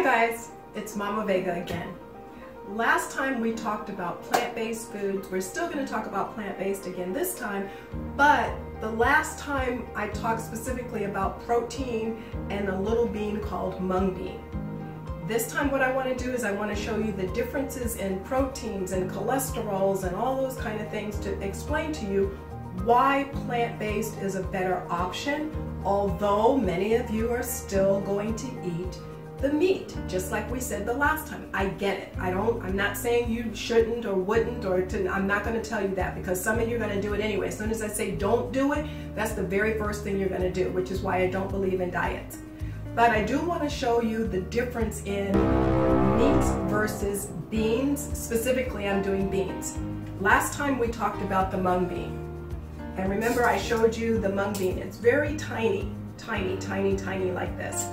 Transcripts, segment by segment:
Hi guys, it's Mama Vega again. Last time we talked about plant-based foods. We're still going to talk about plant-based again this time, but the last time I talked specifically about protein and a little bean called mung bean. This time what I want to do is I want to show you the differences in proteins and cholesterols and all those kind of things to explain to you why plant-based is a better option, although many of you are still going to eat the meat, just like we said the last time. I get it. I don't, I'm not saying you shouldn't or wouldn't or to, I'm not going to tell you that because some of you are going to do it anyway. As soon as I say don't do it, that's the very first thing you're going to do, which is why I don't believe in diets. But I do want to show you the difference in meats versus beans. Specifically, I'm doing beans. Last time we talked about the mung bean. And remember I showed you the mung bean. It's very tiny, tiny, tiny, tiny like this.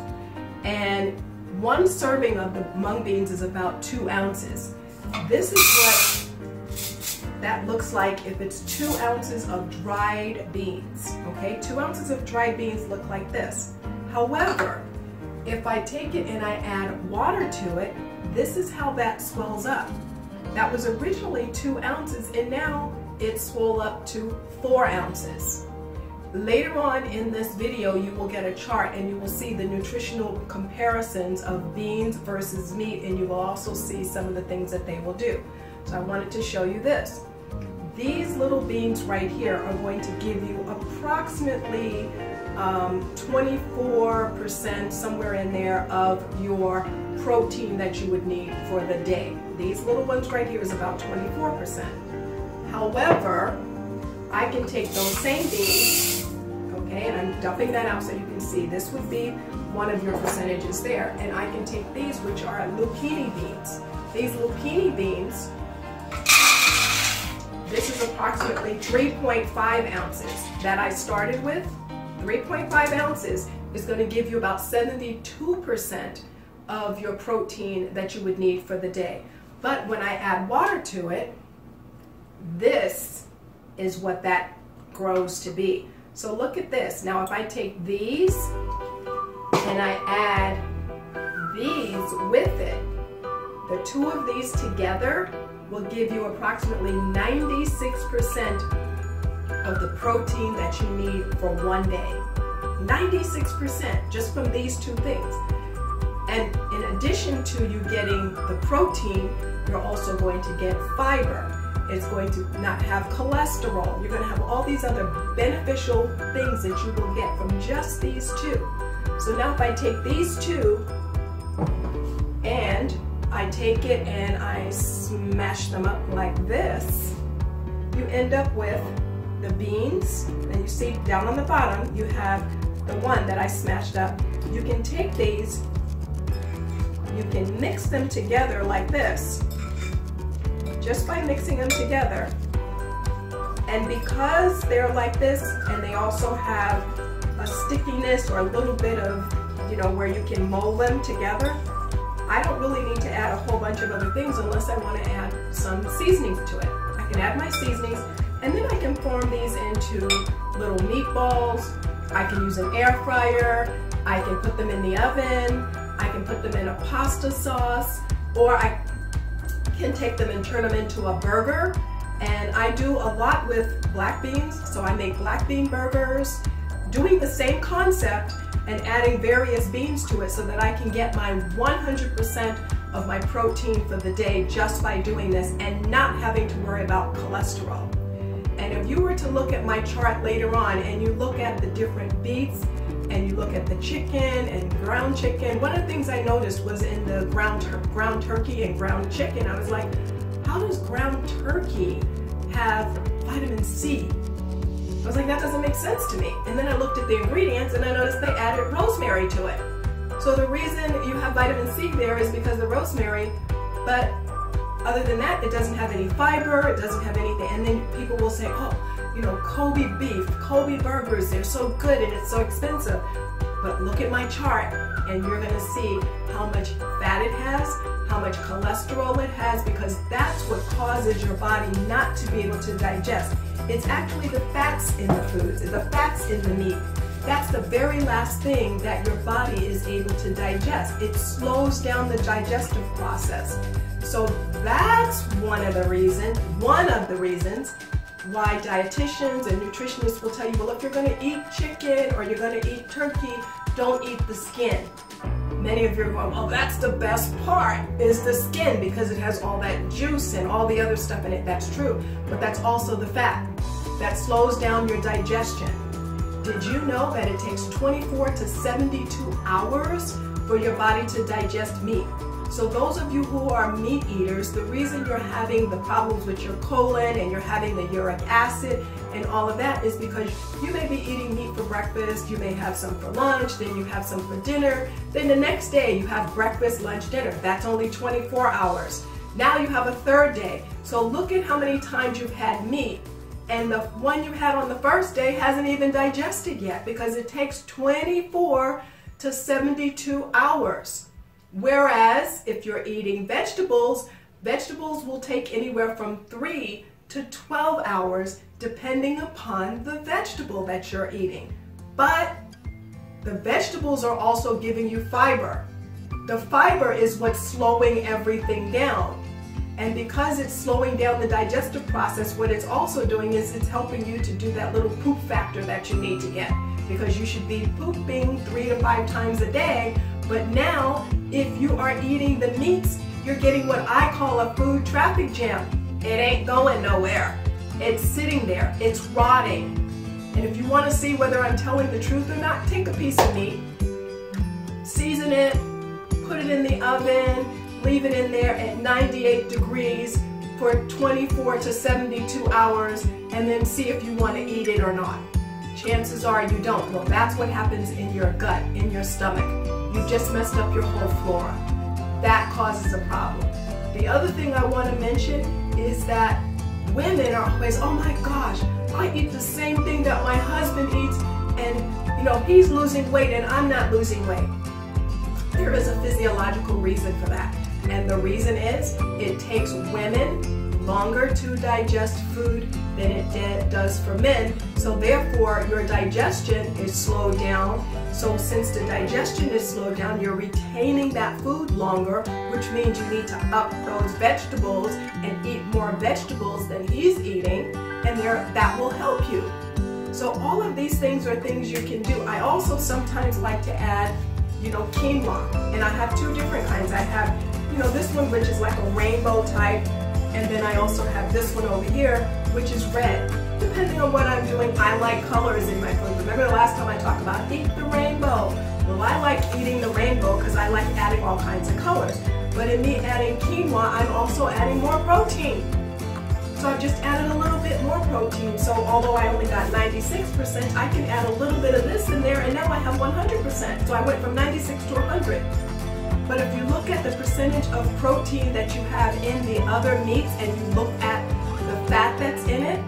And one serving of the mung beans is about two ounces. This is what that looks like if it's two ounces of dried beans, okay? Two ounces of dried beans look like this. However, if I take it and I add water to it, this is how that swells up. That was originally two ounces and now it swelled up to four ounces. Later on in this video, you will get a chart and you will see the nutritional comparisons of beans versus meat and you will also see some of the things that they will do. So I wanted to show you this. These little beans right here are going to give you approximately 24%, um, somewhere in there, of your protein that you would need for the day. These little ones right here is about 24%. However, I can take those same beans okay? And I'm dumping that out so you can see. This would be one of your percentages there. And I can take these, which are lupini beans. These lupini beans, this is approximately 3.5 ounces that I started with. 3.5 ounces is going to give you about 72% of your protein that you would need for the day. But when I add water to it, this is what that grows to be. So look at this. Now if I take these and I add these with it, the two of these together will give you approximately 96% of the protein that you need for one day. 96% just from these two things. And in addition to you getting the protein, you're also going to get fiber. It's going to not have cholesterol. You're going to have all these other beneficial things that you will get from just these two. So now if I take these two and I take it and I smash them up like this, you end up with the beans. And you see down on the bottom, you have the one that I smashed up. You can take these, you can mix them together like this just by mixing them together. And because they're like this and they also have a stickiness or a little bit of, you know, where you can mold them together, I don't really need to add a whole bunch of other things unless I want to add some seasonings to it. I can add my seasonings and then I can form these into little meatballs. I can use an air fryer. I can put them in the oven. I can put them in a pasta sauce or I can take them and turn them into a burger. And I do a lot with black beans, so I make black bean burgers, doing the same concept and adding various beans to it so that I can get my 100% of my protein for the day just by doing this and not having to worry about cholesterol. And if you were to look at my chart later on and you look at the different beets and you look at the chicken and ground chicken, one of the things I noticed was in the ground, tur ground turkey and ground chicken, I was like, how does ground turkey have vitamin C? I was like, that doesn't make sense to me. And then I looked at the ingredients and I noticed they added rosemary to it. So the reason you have vitamin C there is because of rosemary, but other than that, it doesn't have any fiber, it doesn't have anything. And then people will say, oh, you know, Kobe beef, Kobe burgers, they're so good and it's so expensive. But look at my chart and you're gonna see how much fat it has, how much cholesterol it has, because that's what causes your body not to be able to digest. It's actually the fats in the foods, the fats in the meat that's the very last thing that your body is able to digest. It slows down the digestive process. So that's one of the reasons, one of the reasons why dietitians and nutritionists will tell you, well, if you're going to eat chicken or you're going to eat turkey, don't eat the skin. Many of you are going, well, that's the best part, is the skin, because it has all that juice and all the other stuff in it. That's true. But that's also the fat that slows down your digestion. Did you know that it takes 24 to 72 hours for your body to digest meat? So those of you who are meat eaters, the reason you're having the problems with your colon and you're having the uric acid and all of that is because you may be eating meat for breakfast, you may have some for lunch, then you have some for dinner, then the next day you have breakfast, lunch, dinner. That's only 24 hours. Now you have a third day. So look at how many times you've had meat and the one you had on the first day hasn't even digested yet because it takes 24 to 72 hours. Whereas if you're eating vegetables, vegetables will take anywhere from 3 to 12 hours depending upon the vegetable that you're eating. But the vegetables are also giving you fiber. The fiber is what's slowing everything down. And because it's slowing down the digestive process, what it's also doing is it's helping you to do that little poop factor that you need to get. Because you should be pooping three to five times a day. But now, if you are eating the meats, you're getting what I call a food traffic jam. It ain't going nowhere. It's sitting there, it's rotting. And if you want to see whether I'm telling the truth or not, take a piece of meat, season it, put it in the oven, leave it in there at 98 degrees for 24 to 72 hours and then see if you want to eat it or not. Chances are you don't. Well, that's what happens in your gut, in your stomach. You've just messed up your whole flora. That causes a problem. The other thing I want to mention is that women are always, oh my gosh, I eat the same thing that my husband eats and you know, he's losing weight and I'm not losing weight. There is a physiological reason for that. And the reason is it takes women longer to digest food than it does for men. So therefore, your digestion is slowed down. So since the digestion is slowed down, you're retaining that food longer, which means you need to up those vegetables and eat more vegetables than he's eating, and there that will help you. So all of these things are things you can do. I also sometimes like to add, you know, quinoa, and I have two different kinds. I have you know, this one which is like a rainbow type, and then I also have this one over here, which is red. Depending on what I'm doing, I like colors in my food. Remember the last time I talked about eat the rainbow? Well, I like eating the rainbow because I like adding all kinds of colors. But in me adding quinoa, I'm also adding more protein. So I've just added a little bit more protein. So although I only got 96%, I can add a little bit of this in there and now I have 100%. So I went from 96 to 100. But if you look at the percentage of protein that you have in the other meats and you look at the fat that's in it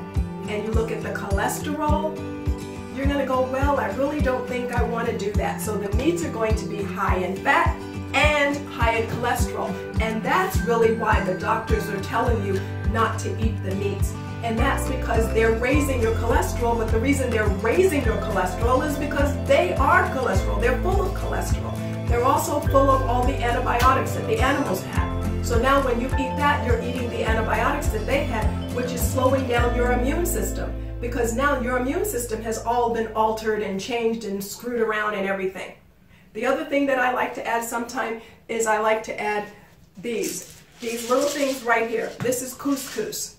and you look at the cholesterol, you're going to go, well, I really don't think I want to do that. So the meats are going to be high in fat and high in cholesterol. And that's really why the doctors are telling you not to eat the meats. And that's because they're raising your cholesterol, but the reason they're raising your cholesterol is because they are cholesterol. They're full of cholesterol. They're also full of all the antibiotics that the animals have. So now when you eat that, you're eating the antibiotics that they had, which is slowing down your immune system. Because now your immune system has all been altered and changed and screwed around and everything. The other thing that I like to add sometime is I like to add these. These little things right here. This is couscous.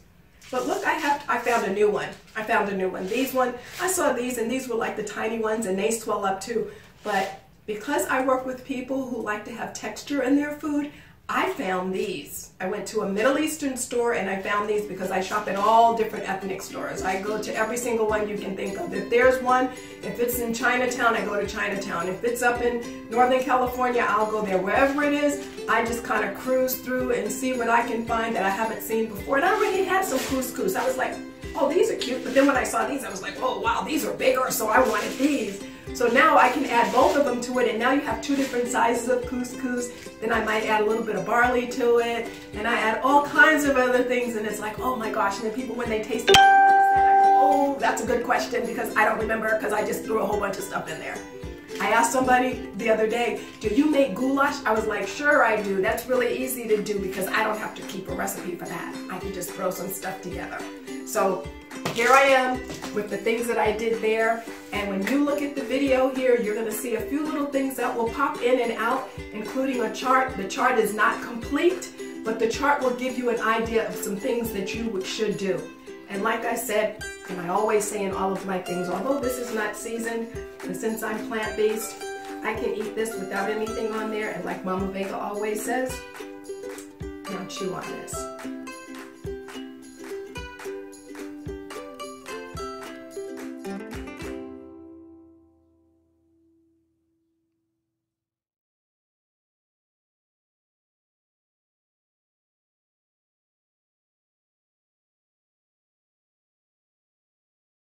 But look, I have I found a new one. I found a new one. These one, I saw these and these were like the tiny ones and they swell up too. But because I work with people who like to have texture in their food, I found these. I went to a Middle Eastern store and I found these because I shop at all different ethnic stores. I go to every single one you can think of. If there's one, if it's in Chinatown, I go to Chinatown. If it's up in Northern California, I'll go there. Wherever it is, I just kind of cruise through and see what I can find that I haven't seen before. And I already had some couscous. I was like, oh, these are cute. But then when I saw these, I was like, oh, wow, these are bigger, so I wanted these. So now I can add both of them to it and now you have two different sizes of couscous. Then I might add a little bit of barley to it and I add all kinds of other things and it's like, oh my gosh. And then people, when they taste it, oh Oh, that's a good question because I don't remember because I just threw a whole bunch of stuff in there. I asked somebody the other day, do you make goulash? I was like, sure I do. That's really easy to do because I don't have to keep a recipe for that. I can just throw some stuff together. So here I am with the things that I did there. And when you look at the video here, you're gonna see a few little things that will pop in and out, including a chart. The chart is not complete, but the chart will give you an idea of some things that you should do. And like I said, and I always say in all of my things, although this is not seasoned, and since I'm plant-based, I can eat this without anything on there. And like Mama Vega always says, now chew on this.